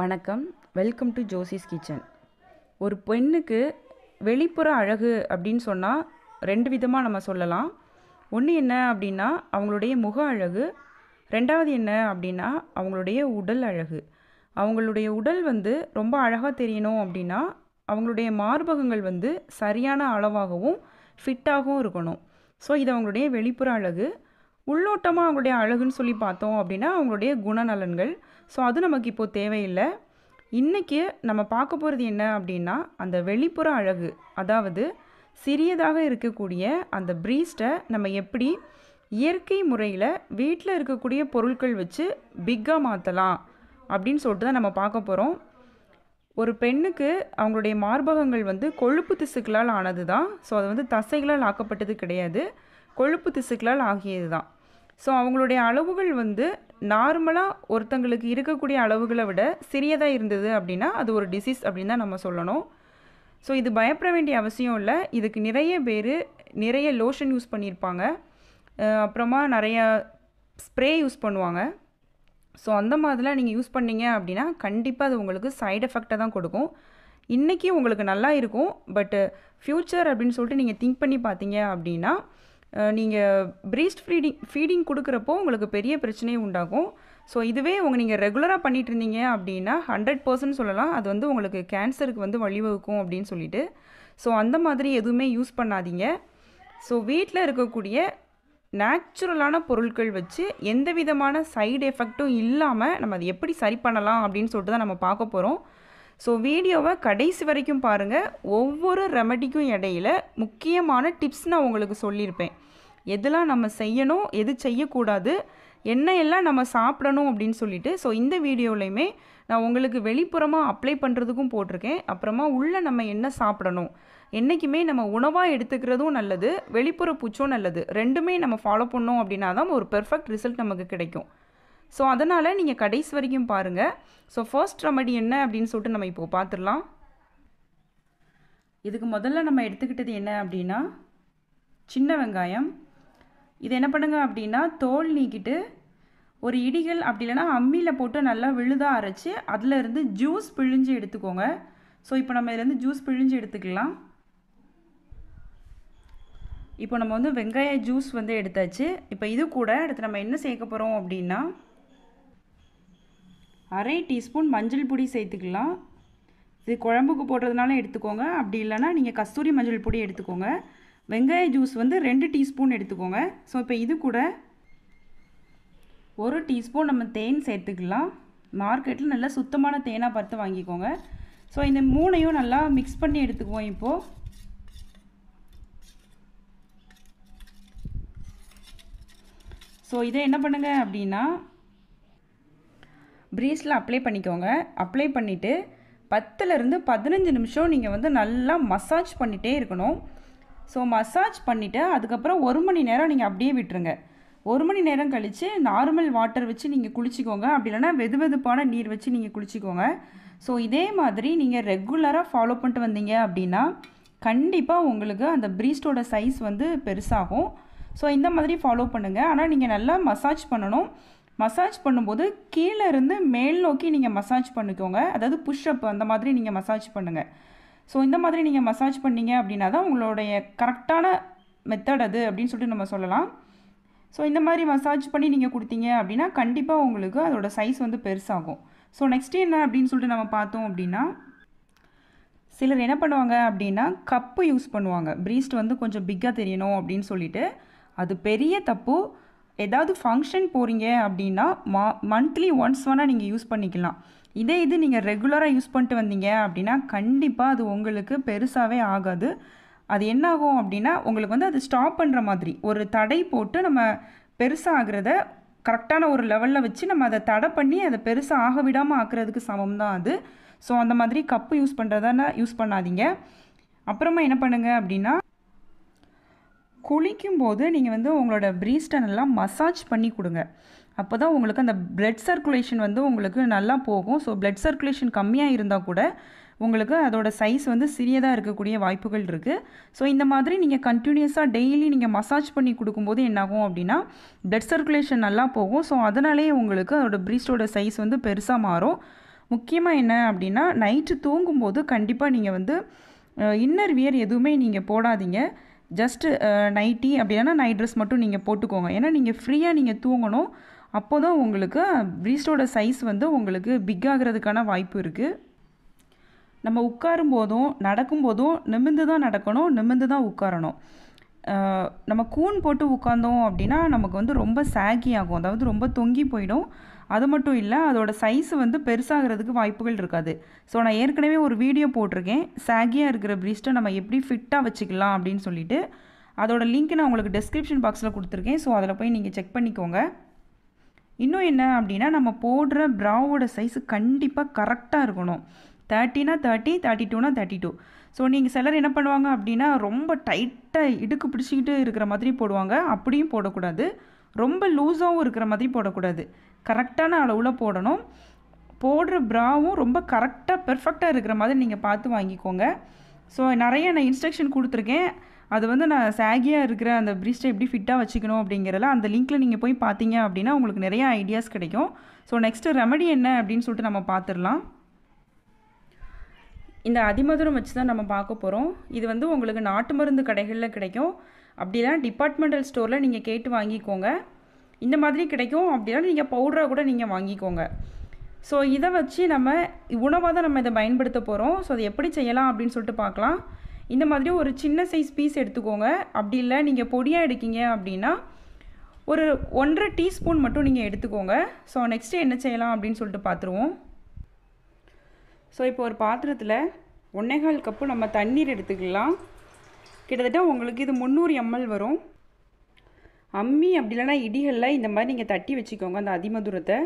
வணக்கம். Welcome to Josie's kitchen ஒரு பெண்ணுக்கு வெளிப்புற அழகு அப்படின்னு சொன்னால் ரெண்டு விதமாக நம்ம சொல்லலாம். ஒன்று என்ன அப்படின்னா அவங்களுடைய முக அழகு. ரெண்டாவது என்ன அப்படின்னா அவங்களுடைய உடல் அழகு. அவங்களுடைய உடல் வந்து ரொம்ப அழகாக தெரியணும் அப்படின்னா அவங்களுடைய மார்பகங்கள் வந்து சரியான அளவாகவும் ஃபிட்டாகவும் இருக்கணும். ஸோ இது அவங்களுடைய வெளிப்புற அழகு. உள்ளோட்டமாக அவங்களுடைய அழகுன்னு சொல்லி பார்த்தோம் அப்படின்னா அவங்களுடைய குணநலன்கள். ஸோ அது நமக்கு இப்போது தேவையில்லை. இன்றைக்கி நம்ம பார்க்க போகிறது என்ன அப்படின்னா அந்த வெளிப்புற அழகு அதாவது சிறியதாக இருக்கக்கூடிய அந்த ப்ரீஸ்ட்டை நம்ம எப்படி இயற்கை முறையில் வீட்டில் இருக்கக்கூடிய பொருட்கள் வச்சு பிக்காக மாற்றலாம் அப்படின்னு சொல்லிட்டு தான் நம்ம பார்க்க போகிறோம் ஒரு பெண்ணுக்கு அவங்களுடைய மார்பகங்கள் வந்து கொழுப்பு திசுக்களால் ஆனது தான் ஸோ அது வந்து தசைகளால் ஆக்கப்பட்டது கிடையாது. கொழுப்பு திசுக்களால் ஆகியது தான் ஸோ அவங்களுடைய அளவுகள் வந்து நார்மலாக ஒருத்தங்களுக்கு இருக்கக்கூடிய அளவுகளை விட சிறியதாக இருந்தது அப்படின்னா அது ஒரு டிசீஸ் அப்படின்னு தான் நம்ம சொல்லணும். ஸோ இது பயப்பட வேண்டிய அவசியம் இல்லை. இதுக்கு நிறைய பேர் நிறைய லோஷன் யூஸ் பண்ணியிருப்பாங்க. அப்புறமா நிறைய ஸ்ப்ரே யூஸ் பண்ணுவாங்க. ஸோ அந்த மாதிரிலாம் நீங்கள் யூஸ் பண்ணீங்க அப்படின்னா கண்டிப்பாக அது உங்களுக்கு சைடு எஃபெக்டை தான் கொடுக்கும். இன்றைக்கி உங்களுக்கு நல்லா இருக்கும். பட்டு ஃப்யூச்சர் அப்படின்னு சொல்லிட்டு நீங்கள் திங்க் பண்ணி பார்த்தீங்க அப்படின்னா நீங்கள் ப்ரீஸ்ட் ஃபீடிங் ஃபீடிங் கொடுக்குறப்போ உங்களுக்கு பெரிய பிரச்சனையும் உண்டாகும். ஸோ இதுவே உங்கள் நீங்கள் ரெகுலராக பண்ணிட்டு இருந்தீங்க அப்படின்னா ஹண்ட்ரட் பர்சன்ட் சொல்லலாம். அது வந்து உங்களுக்கு கேன்சருக்கு வந்து வழிவகுக்கும் அப்படின்னு சொல்லிட்டு. ஸோ அந்த மாதிரி எதுவுமே யூஸ் பண்ணாதீங்க. ஸோ வீட்டில் இருக்கக்கூடிய நேச்சுரலான பொருட்கள் வச்சு எந்த விதமான சைடு எஃபெக்ட்டும் இல்லாமல் நம்ம அதை எப்படி சரி பண்ணலாம் அப்படின்னு சொல்லிட்டு தான் நம்ம பார்க்க போகிறோம் ஸோ வீடியோவை கடைசி வரைக்கும் பாருங்கள் ஒவ்வொரு ரெமடிக்கும் இடையில முக்கியமான டிப்ஸ் நான் உங்களுக்கு சொல்லியிருப்பேன். எதெல்லாம் நம்ம செய்யணும் எது செய்யக்கூடாது என்ன எல்லாம் நம்ம சாப்பிடணும் அப்படின்னு சொல்லிட்டு ஸோ இந்த வீடியோலையுமே நான் உங்களுக்கு வெளிப்புறமாக அப்ளை பண்ணுறதுக்கும் போட்டிருக்கேன். அப்புறமா உள்ளே நம்ம என்ன சாப்பிடணும் என்றைக்குமே நம்ம உணவாக எடுத்துக்கிறதும் நல்லது வெளிப்புற பூச்சும் நல்லது. ரெண்டுமே நம்ம ஃபாலோ பண்ணோம் அப்படின்னா தான் ஒரு பெர்ஃபெக்ட் ரிசல்ட் நமக்கு கிடைக்கும். ஸோ அதனால் நீங்கள் கடைசி வரைக்கும் பாருங்கள் ஸோ ஃபர்ஸ்ட் ரெமடி என்ன அப்படின்னு சொல்லிட்டு நம்ம இப்போது பார்த்துடலாம். இதுக்கு முதல்ல நம்ம எடுத்துக்கிட்டது என்ன அப்படின்னா சின்ன வெங்காயம் இது என்ன பண்ணுங்க அப்படின்னா தோல் நீக்கிட்டு ஒரு இடிகள் அப்படி இல்லைன்னா அம்மியில் போட்டு நல்லா விழுதாக அரைச்சி அதில் இருந்து ஜூஸ் பிழிஞ்சு எடுத்துக்கோங்க. ஸோ இப்போ நம்ம இதுலேருந்து ஜூஸ் பிழிஞ்சு எடுத்துக்கலாம். இப்போ நம்ம வந்து வெங்காய ஜூஸ் வந்து எடுத்தாச்சு. இப்போ இது கூட அடுத்து நம்ம என்ன சேர்க்க போகிறோம் அப்படின்னா அரை டீஸ்பூன் மஞ்சள் பொடி சேர்த்துக்கலாம். இது குழம்புக்கு போடுறதுனால எடுத்துக்கோங்க. அப்படி இல்லைன்னா நீங்கள் கஸ்தூரி மஞ்சள் பொடி எடுத்துக்கோங்க. வெங்காய ஜூஸ் வந்து ரெண்டு டீஸ்பூன் எடுத்துக்கோங்க. ஸோ இப்போ இது கூட ஒரு டீஸ்பூன் நம்ம தேன் சேர்த்துக்கலாம். மார்க்கெட்டில் நல்லா சுத்தமான தேனாக பார்த்து வாங்கிக்கோங்க. ஸோ இந்த மூணையும் நல்லா மிக்ஸ் பண்ணி எடுத்துக்குவோம் இப்போது ஸோ இதை என்ன பண்ணுங்கள் அப்படின்னா ப்ரீஸில் அப்ளை பண்ணிக்கோங்க. அப்ளை பண்ணிவிட்டு பத்துலேருந்து பதினஞ்சு நிமிஷம் நீங்கள் வந்து நல்லா மசாஜ் பண்ணிகிட்டே இருக்கணும். ஸோ மசாஜ் பண்ணிவிட்டு அதுக்கப்புறம் ஒரு மணி நேரம் நீங்கள் அப்படியே விட்டுருங்க. ஒரு மணி நேரம் கழித்து நார்மல் வாட்டர் வச்சு நீங்கள் குளிச்சிக்கோங்க. அப்படி இல்லைன்னா வெது வெதுப்பான நீர் வச்சு நீங்கள் குளிச்சிக்கோங்க. ஸோ இதே மாதிரி நீங்கள் ரெகுலராக ஃபாலோ பண்ணிட்டு வந்தீங்க அப்படின்னா கண்டிப்பாக உங்களுக்கு அந்த ப்ரீஸ்டோட சைஸ் வந்து பெருசாகும். ஸோ இந்த மாதிரி ஃபாலோ பண்ணுங்கள் ஆனால் நீங்கள் நல்லா மசாஜ் பண்ணணும். மசாஜ் பண்ணும்போது கீழே இருந்து மேல் நோக்கி நீங்கள் மசாஜ் பண்ணிக்கோங்க. அதாவது புஷ்அப் அந்த மாதிரி நீங்கள் மசாஜ் பண்ணுங்கள் ஸோ இந்த மாதிரி நீங்கள் மசாஜ் பண்ணீங்க அப்படின்னா தான் உங்களுடைய கரெக்டான மெத்தட் அது அப்படின்னு சொல்லிட்டு நம்ம சொல்லலாம். ஸோ இந்த மாதிரி மசாஜ் பண்ணி நீங்கள் கொடுத்தீங்க அப்படின்னா கண்டிப்பாக உங்களுக்கு அதோட சைஸ் வந்து பெருசாகும். ஸோ நெக்ஸ்ட் என்ன அப்படின்னு சொல்லிட்டு நம்ம பார்த்தோம் அப்படின்னா சிலர் என்ன பண்ணுவாங்க அப்படின்னா கப்பு யூஸ் பண்ணுவாங்க. ப்ரீஸ்ட் வந்து கொஞ்சம் பிக்காக தெரியணும் அப்படின்னு சொல்லிட்டு. அது பெரிய தப்பு. ஏதாவது ஃபங்க்ஷன் போகிறீங்க அப்படின்னா மா மந்த்லி ஒன்ஸ் வேணால் நீங்கள் யூஸ் பண்ணிக்கலாம். இதே இது நீங்கள் ரெகுலராக யூஸ் பண்ணிட்டு வந்தீங்க அப்படின்னா கண்டிப்பாக அது உங்களுக்கு பெருசாகவே ஆகாது. அது என்ன ஆகும் அப்படின்னா உங்களுக்கு வந்து அது ஸ்டாப் பண்ணுற மாதிரி. ஒரு தடை போட்டு நம்ம பெருசாக ஆகிறத கரெக்டான ஒரு லெவலில் வச்சு நம்ம அதை தடை பண்ணி அதை பெருசாக ஆக விடாமல் ஆக்குறதுக்கு சமம் தான் அது. ஸோ அந்த மாதிரி கப்பு யூஸ் பண்ணுறதான யூஸ் பண்ணாதீங்க. அப்புறமா என்ன பண்ணுங்கள் அப்படின்னா குளிக்கும்போது நீங்கள் வந்து உங்களோட ப்ரீஸ்ட்டை நல்லா மசாஜ் பண்ணி கொடுங்க. அப்போ தான் உங்களுக்கு அந்த பிளட் சர்க்குலேஷன் வந்து உங்களுக்கு நல்லா போகும். ஸோ பிளட் சர்க்குலேஷன் கம்மியாக இருந்தால் கூட உங்களுக்கு அதோட சைஸ் வந்து சிறியதாக இருக்கக்கூடிய வாய்ப்புகள் இருக்குது ஸோ இந்த மாதிரி நீங்கள் கண்டினியூஸாக டெய்லி நீங்கள் மசாஜ் பண்ணி கொடுக்கும்போது என்னாகும் அப்படின்னா பிளட் சர்க்குலேஷன் நல்லா போகும். ஸோ அதனாலேயே உங்களுக்கு அதோட ப்ரீஸ்டோட சைஸ் வந்து பெருசாக மாறும். முக்கியமாக என்ன அப்படின்னா நைட்டு தூங்கும்போது கண்டிப்பாக நீங்கள் வந்து இன்னர் வியர் எதுவுமே நீங்கள் போடாதீங்க. ஜஸ்ட்டு நைட்டி அப்படின்னா நைட் ட்ரெஸ் மட்டும் நீங்கள் போட்டுக்கோங்க. ஏன்னா நீங்கள் ஃப்ரீயாக நீங்கள் தூங்கணும். அப்போ தான் உங்களுக்கு ப்ரீஸ்டோட சைஸ் வந்து உங்களுக்கு பிக் ஆகிறதுக்கான வாய்ப்பு இருக்குது நம்ம உட்காரும் போதும் நடக்கும்போதும் நிமிர்ந்து தான் நடக்கணும் நிமிர்ந்து தான் உட்காரணும். நம்ம கூன் போட்டு உட்காந்தோம் அப்படின்னா நமக்கு வந்து ரொம்ப சாகி ஆகும். அதாவது ரொம்ப தொங்கி போயிடும். அது மட்டும் இல்லை அதோட சைஸ் வந்து பெருசாகிறதுக்கு வாய்ப்புகள் இருக்காது. ஸோ நான் ஏற்கனவே ஒரு வீடியோ போட்டிருக்கேன். சாகியாக இருக்கிற ப்ரீஸ்ட்டை நம்ம எப்படி ஃபிட்டாக வச்சுக்கலாம் அப்படின்னு சொல்லிட்டு அதோட லிங்க் நான் உங்களுக்கு டெஸ்கிரிப்ஷன் பாக்ஸில் கொடுத்துருக்கேன். ஸோ அதில் போய் நீங்கள் செக் பண்ணிக்கோங்க. இன்னும் என்ன அப்படின்னா நம்ம போடுற ப்ராவோட சைஸு கண்டிப்பாக கரெக்டாக இருக்கணும். தேர்ட்டினா தேர்ட்டி தேர்ட்டி டூனா தேர்ட்டி டூ ஸோ நீங்கள் சிலர் என்ன பண்ணுவாங்க அப்படின்னா ரொம்ப டைட்டாக இடுக்கு பிடிச்சிக்கிட்டு இருக்கிற மாதிரி போடுவாங்க. அப்படியும் போடக்கூடாது. ரொம்ப லூஸாகவும் இருக்கிற மாதிரி போடக்கூடாது. கரெக்டான அளவில் போடணும். போடுற ப்ராவும் ரொம்ப கரெக்டாக பெர்ஃபெக்டாக இருக்கிற மாதிரி நீங்கள் பார்த்து வாங்கிக்கோங்க. ஸோ நிறைய நான் இன்ஸ்ட்ரக்ஷன் கொடுத்துருக்கேன். அது வந்து நான் சாகியாக இருக்கிற அந்த பிரீஸ்ட்டை எப்படி ஃபிட்டாக வச்சுக்கணும் அப்படிங்கிறதுல அந்த லிங்க்கில் நீங்கள் போய் பார்த்தீங்க அப்படின்னா உங்களுக்கு நிறையா ஐடியாஸ் கிடைக்கும். ஸோ நெக்ஸ்ட்டு ரெமடி என்ன அப்படின்னு சொல்லிட்டு நம்ம பார்த்துடலாம் இந்த அதிமதுரம் வச்சு தான் நம்ம பார்க்க போகிறோம் இது வந்து உங்களுக்கு நாட்டு மருந்து கடைகளில் கிடைக்கும். அப்படிலாம் டிபார்ட்மெண்டல் ஸ்டோரில் நீங்கள் கேட்டு வாங்கிக்கோங்க. இந்த மாதிரி கிடைக்கும் அப்படின்னா நீங்கள் பவுடராக கூட நீங்கள் வாங்கிக்கோங்க. ஸோ இதை வச்சு நம்ம உணவாக தான் நம்ம இதை பயன்படுத்த போகிறோம் ஸோ அதை எப்படி செய்யலாம் அப்படின்னு சொல்லிட்டு பார்க்கலாம். இந்த மாதிரி ஒரு சின்ன சைஸ் பீஸ் எடுத்துக்கோங்க. அப்படி இல்லை நீங்கள் பொடியாக எடுக்கீங்க அப்படின்னா ஒரு ஒன்றரை டீஸ்பூன் மட்டும் நீங்கள் எடுத்துக்கோங்க. ஸோ நெக்ஸ்ட்டு என்ன செய்யலாம் அப்படின்னு சொல்லிட்டு பார்த்துருவோம் ஸோ இப்போ ஒரு பாத்திரத்தில் ஒன்னேகால் கப்பு நம்ம தண்ணீர் எடுத்துக்கலாம். கிட்டத்தட்ட உங்களுக்கு இது முந்நூறு எம்எல் வரும். அம்மி அப்படி இல்லைன்னா இடிகளில் இந்த மாதிரி நீங்கள் தட்டி வச்சுக்கோங்க அந்த அதிமதுரத்தை.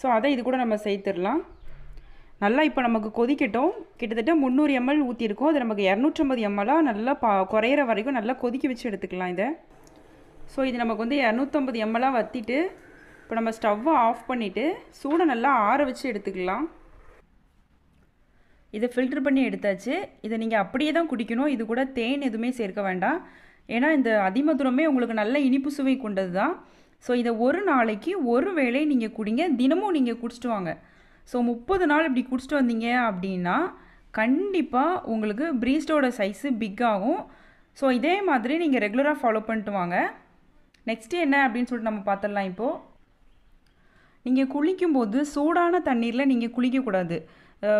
ஸோ அதை இது கூட நம்ம சேர்த்துடலாம். நல்லா இப்போ நமக்கு கொதிக்கட்டும். கிட்டத்தட்ட முந்நூறு எம்எல் ஊற்றிருக்கோம் அது நமக்கு இரநூற்றம்பது எம்எல்லாக நல்லா பா குறையிற வரைக்கும் நல்லா கொதிக்க வச்சு எடுத்துக்கலாம் இதை. ஸோ இது நமக்கு வந்து இரநூத்தம்பது எம்எல்லாக வற்றிட்டு இப்போ நம்ம ஸ்டவ்வை ஆஃப் பண்ணிவிட்டு சூடை நல்லா ஆற வச்சு எடுத்துக்கலாம். இதை ஃபில்டர் பண்ணி எடுத்தாச்சு. இதை நீங்கள் அப்படியே தான் குடிக்கணும். இது கூட தேன் எதுவுமே சேர்க்க வேண்டாம். ஏன்னா இந்த அதிமதுரமே உங்களுக்கு நல்ல இனிப்பு சுவை கொண்டது தான் ஸோ இதை ஒரு நாளைக்கு ஒரு வேளை நீங்கள் குடிங்க. தினமும் நீங்கள் குடிச்சிட்டு வாங்க. ஸோ முப்பது நாள் இப்படி குடிச்சிட்டு வந்தீங்க அப்படின்னா கண்டிப்பாக உங்களுக்கு ப்ரீஸ்டோட சைஸு பிக் ஆகும். ஸோ இதே மாதிரி நீங்கள் ரெகுலராக ஃபாலோ பண்ணிட்டு வாங்க. நெக்ஸ்ட்டு என்ன அப்படின்னு சொல்லிட்டு நம்ம பார்த்துடலாம் இப்போது நீங்கள் குளிக்கும்போது சூடான தண்ணீரில் நீங்கள் குளிக்கக்கூடாது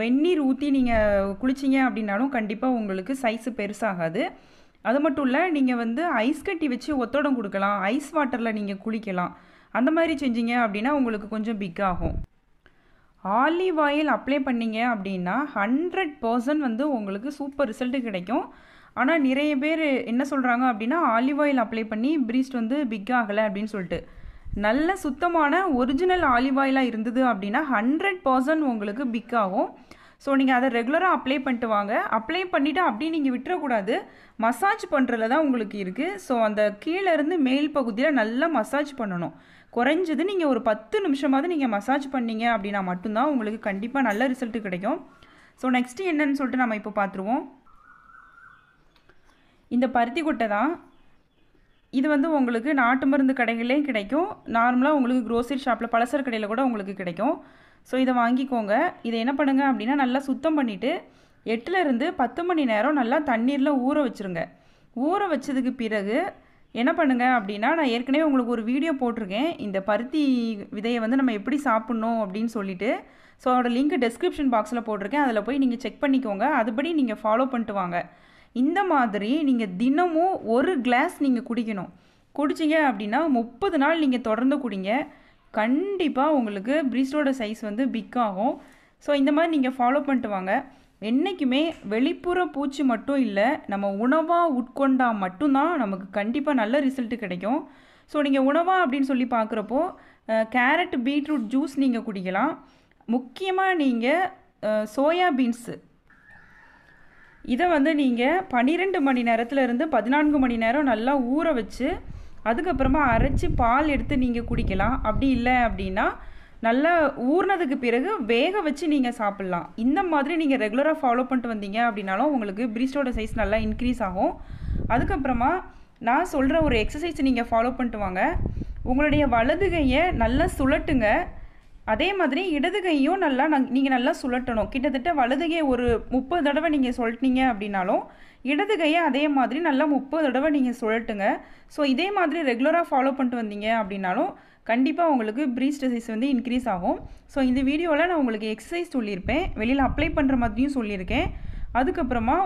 வெந்நீர் ஊற்றி நீங்கள் குளிச்சிங்க அப்படின்னாலும் கண்டிப்பாக உங்களுக்கு சைஸு பெருசாகாது. அது மட்டும் இல்லை நீங்கள் வந்து ஐஸ் கட்டி வச்சு ஒத்தடம் கொடுக்கலாம். ஐஸ் வாட்டரில் நீங்கள் குளிக்கலாம். அந்த மாதிரி செஞ்சீங்க அப்படின்னா உங்களுக்கு கொஞ்சம் பிக் ஆகும். ஆலிவ் ஆயில் அப்ளை பண்ணீங்க அப்படின்னா ஹண்ட்ரட் பர்சன்ட் வந்து உங்களுக்கு சூப்பர் ரிசல்ட்டு கிடைக்கும். ஆனால் நிறைய பேர் என்ன சொல்கிறாங்க அப்படின்னா ஆலிவ் ஆயில் அப்ளை பண்ணி ப்ரீஸ்ட் வந்து பிக் ஆகலை அப்படின்னு சொல்லிட்டு. நல்ல சுத்தமான ஒரிஜினல் ஆலிவ் ஆயிலாக இருந்தது அப்படின்னா ஹண்ட்ரட் பர்சன்ட் உங்களுக்கு பிக் ஆகும். ஸோ நீங்கள் அதை ரெகுலராக அப்ளை பண்ணிட்டு வாங்க. அப்ளை பண்ணிவிட்டு அப்படியே நீங்கள் விட்டுறக்கூடாது. மசாஜ் பண்ணுறதுல தான் உங்களுக்கு இருக்குது ஸோ அந்த கீழேருந்து மேல் பகுதியில் நல்லா மசாஜ் பண்ணணும். குறைஞ்சது நீங்கள் ஒரு பத்து நிமிஷமாவது நீங்கள் மசாஜ் பண்ணீங்க அப்படின்னா மட்டும்தான் உங்களுக்கு கண்டிப்பாக நல்ல ரிசல்ட்டு கிடைக்கும். ஸோ நெக்ஸ்ட்டு என்னன்னு சொல்லிட்டு நம்ம இப்போ பார்த்துருவோம் இந்த பருத்தி கொட்டை தான். இது வந்து உங்களுக்கு நாட்டு மருந்து கடைகளே கிடைக்கும். நார்மலாக உங்களுக்கு க்ரோசரி ஷாப்பில் பலசர கடையில் கூட உங்களுக்கு கிடைக்கும். ஸோ இதை வாங்கிக்கோங்க. இதை என்ன பண்ணுங்க அப்படின்னா நல்லா சுத்தம் பண்ணிவிட்டு எட்டுலேருந்து பத்து மணி நேரம் நல்லா தண்ணீரில் ஊற வச்சுருங்க. ஊற வச்சதுக்கு பிறகு என்ன பண்ணுங்க அப்படின்னா நான் ஏற்கனவே உங்களுக்கு ஒரு வீடியோ போட்டிருக்கேன். இந்த பருத்தி விதையை வந்து நம்ம எப்படி சாப்பிட்ணும் அப்படின்னு சொல்லிட்டு. ஸோ அதோட லிங்க் டெஸ்கிரிப்ஷன் பாக்ஸில் போட்டிருக்கேன். அதில் போய் நீங்கள் செக் பண்ணிக்கோங்க. அதுபடி நீங்கள் ஃபாலோ பண்ணிட்டு வாங்க. இந்த மாதிரி நீங்கள் தினமும் ஒரு கிளாஸ் நீங்கள் குடிக்கணும். குடிச்சிங்க அப்படின்னா முப்பது நாள் நீங்கள் தொடர்ந்து குடிங்க. கண்டிப்பாக உங்களுக்கு ப்ரீஸ்டோட சைஸ் வந்து பிக் ஆகும். ஸோ இந்த மாதிரி நீங்கள் ஃபாலோ பண்ணிட்டு வாங்க. என்றைக்குமே வெளிப்புற பூச்சி மட்டும் இல்லை நம்ம உணவாக உட்கொண்டால் மட்டும்தான் நமக்கு கண்டிப்பாக நல்ல ரிசல்ட்டு கிடைக்கும். ஸோ நீங்கள் உணவாக அப்படின்னு சொல்லி பார்க்குறப்போ கேரட் பீட்ரூட் ஜூஸ் நீங்கள் குடிக்கலாம். முக்கியமாக நீங்கள் சோயா பீன்ஸு இதை வந்து நீங்கள் பன்னிரெண்டு மணி நேரத்துலேருந்து பதினான்கு மணி நேரம் நல்லா ஊற வச்சு அதுக்கப்புறமா அரைச்சி பால் எடுத்து நீங்கள் குடிக்கலாம். அப்படி இல்லை அப்படின்னா நல்லா ஊறினதுக்கு பிறகு வேக வச்சு நீங்கள் சாப்பிட்லாம். இந்த மாதிரி நீங்கள் ரெகுலராக ஃபாலோ பண்ணிட்டு வந்தீங்க அப்படின்னாலும் உங்களுக்கு பிரீஸ்டோட சைஸ் நல்லா இன்க்ரீஸ் ஆகும். அதுக்கப்புறமா நான் சொல்கிற ஒரு எக்ஸசைஸ் நீங்கள் ஃபாலோ பண்ணிட்டு வாங்க. உங்களுடைய வலது கையை நல்லா சுழட்டுங்க. அதே மாதிரி இடது கையும் நல்லா நீங்கள் நல்லா சுழட்டணும். கிட்டத்தட்ட வலதுகையை ஒரு முப்பது தடவை நீங்கள் சொல்லிட்டீங்க அப்படின்னாலும் இடது கையை அதே மாதிரி நல்லா முப்பது தடவை நீங்கள் சுழட்டுங்க. ஸோ இதே மாதிரி ரெகுலராக ஃபாலோ பண்ணிட்டு வந்தீங்க அப்படின்னாலும் கண்டிப்பாக உங்களுக்கு ப்ரீஸ்ட் சைஸ் வந்து இன்க்ரீஸ் ஆகும். ஸோ இந்த வீடியோவில் நான் உங்களுக்கு எக்ஸசைஸ் சொல்லியிருப்பேன். வெளியில் அப்ளை பண்ணுற மாதிரியும் சொல்லியிருக்கேன். அதுக்கப்புறமா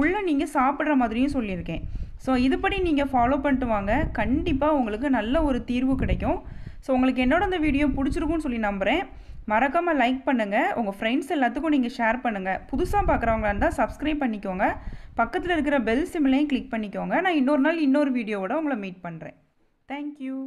உள்ளே நீங்கள் சாப்பிட்ற மாதிரியும் சொல்லியிருக்கேன். ஸோ இதுபடி நீங்கள் ஃபாலோ பண்ணிட்டு வாங்க. கண்டிப்பாக உங்களுக்கு நல்ல ஒரு தீர்வு கிடைக்கும். ஸோ உங்களுக்கு என்னோட இந்த வீடியோ பிடிச்சிருக்குன்னு சொல்லி நம்புகிறேன் மறக்காமல் லைக் பண்ணுங்கள் உங்கள் ஃப்ரெண்ட்ஸ் எல்லாத்துக்கும் நீங்கள் ஷேர் பண்ணுங்கள் புதுசாக பார்க்குறவங்களா இருந்தால் சப்ஸ்கிரைப் பண்ணிக்கோங்க. பக்கத்தில் இருக்கிற பெல் சிம்லையும் கிளிக் பண்ணிக்கோங்க. நான் இன்னொரு நாள் இன்னொரு வீடியோவோட உங்களை மீட் பண்ணுறேன் தேங்க்யூ